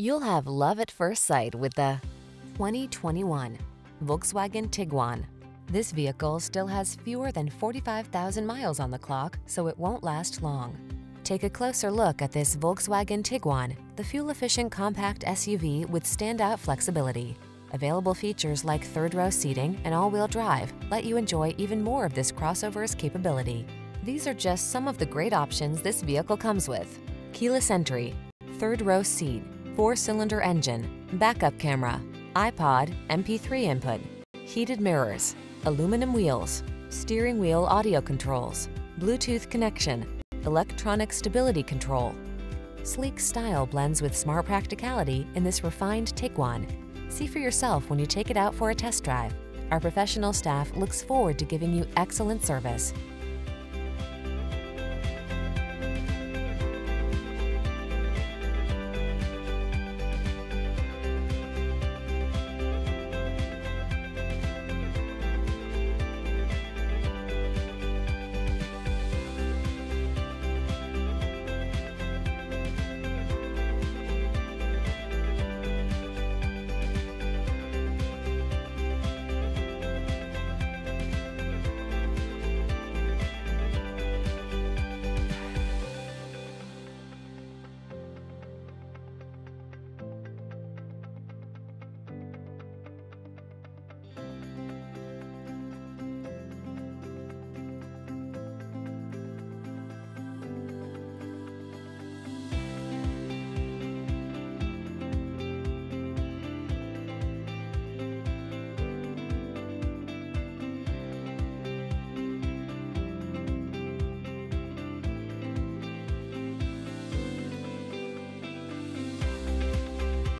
You'll have love at first sight with the 2021 Volkswagen Tiguan. This vehicle still has fewer than 45,000 miles on the clock, so it won't last long. Take a closer look at this Volkswagen Tiguan, the fuel-efficient compact SUV with standout flexibility. Available features like third-row seating and all-wheel drive let you enjoy even more of this crossover's capability. These are just some of the great options this vehicle comes with. Keyless entry, third-row seat, four-cylinder engine, backup camera, iPod, MP3 input, heated mirrors, aluminum wheels, steering wheel audio controls, Bluetooth connection, electronic stability control. Sleek style blends with smart practicality in this refined Tiguan. See for yourself when you take it out for a test drive. Our professional staff looks forward to giving you excellent service.